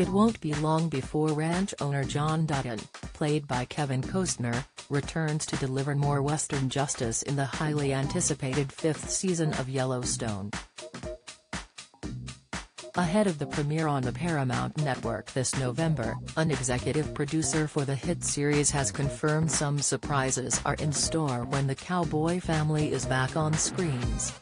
It won't be long before ranch owner John Dutton, played by Kevin Costner, returns to deliver more Western justice in the highly anticipated fifth season of Yellowstone. Ahead of the premiere on the Paramount Network this November, an executive producer for the hit series has confirmed some surprises are in store when the cowboy family is back on screens.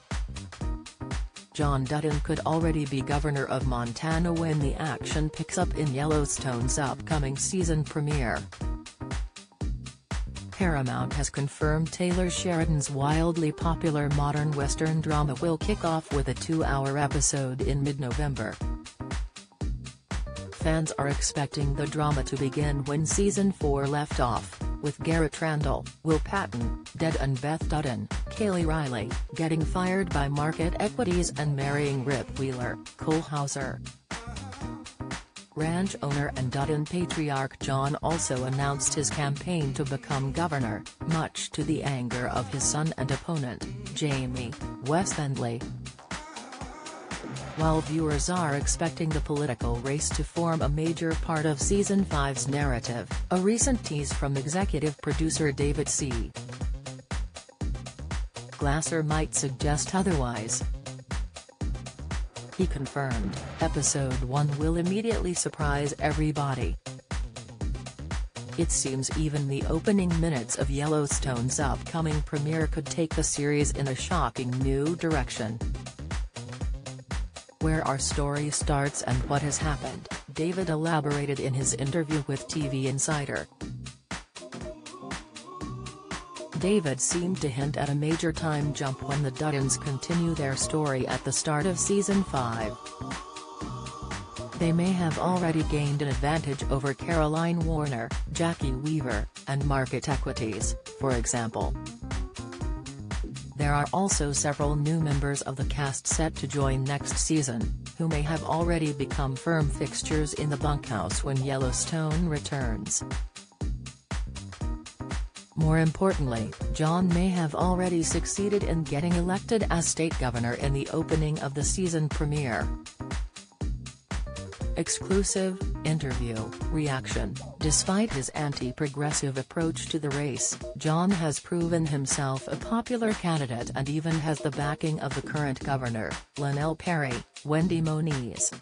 John Dutton could already be governor of Montana when the action picks up in Yellowstone's upcoming season premiere. Paramount has confirmed Taylor Sheridan's wildly popular modern Western drama will kick off with a two-hour episode in mid-November. Fans are expecting the drama to begin when Season 4 left off with Garrett Randall, Will Patton, Dead and Beth Dutton, Kelly Reilly, getting fired by Market Equities and marrying Rip Wheeler, Cole Hauser. Ranch owner and Dutton patriarch John also announced his campaign to become governor, much to the anger of his son and opponent, Jamie Wes Bentley. While viewers are expecting the political race to form a major part of Season 5's narrative, a recent tease from executive producer David C. Glasser might suggest otherwise. He confirmed, Episode 1 will immediately surprise everybody. It seems even the opening minutes of Yellowstone's upcoming premiere could take the series in a shocking new direction where our story starts and what has happened, David elaborated in his interview with TV Insider. David seemed to hint at a major time jump when the Duttons continue their story at the start of Season 5. They may have already gained an advantage over Caroline Warner, Jacki Weaver, and market equities, for example. There are also several new members of the cast set to join next season, who may have already become firm fixtures in the bunkhouse when Yellowstone returns. More importantly, John may have already succeeded in getting elected as state governor in the opening of the season premiere. Exclusive, interview, reaction, despite his anti-progressive approach to the race, John has proven himself a popular candidate and even has the backing of the current governor, Lynelle Perry, Wendy Moniz.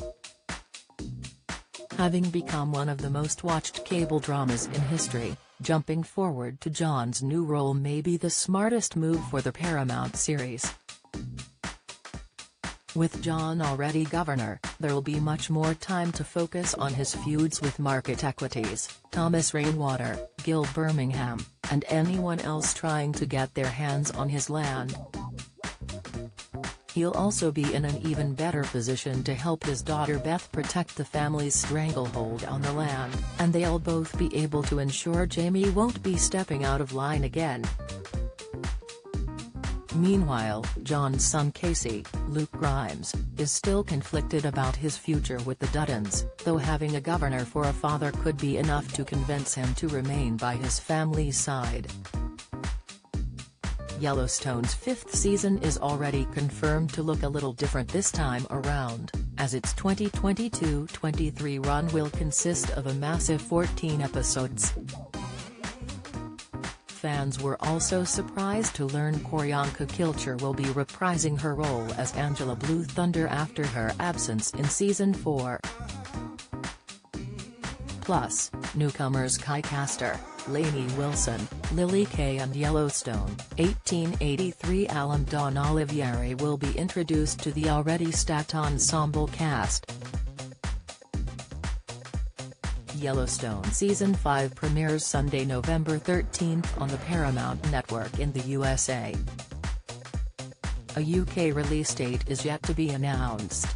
Having become one of the most watched cable dramas in history, jumping forward to John's new role may be the smartest move for the Paramount series. With John already governor, there'll be much more time to focus on his feuds with market equities, Thomas Rainwater, Gil Birmingham, and anyone else trying to get their hands on his land. He'll also be in an even better position to help his daughter Beth protect the family's stranglehold on the land, and they'll both be able to ensure Jamie won't be stepping out of line again. Meanwhile, John's son Kayce, Luke Grimes, is still conflicted about his future with the Duttons, though having a governor for a father could be enough to convince him to remain by his family's side. Yellowstone's fifth season is already confirmed to look a little different this time around, as its 2022-23 run will consist of a massive 14 episodes fans were also surprised to learn Q'orianka Kilcher will be reprising her role as Angela Blue Thunder after her absence in Season 4. Plus, newcomers Kai Caster, Lainey Wilson, Lilli Kay and Yellowstone, 1883 Alan Dawn Olivieri will be introduced to the already stacked ensemble cast. Yellowstone Season 5 premieres Sunday, November 13 on the Paramount Network in the USA. A UK release date is yet to be announced.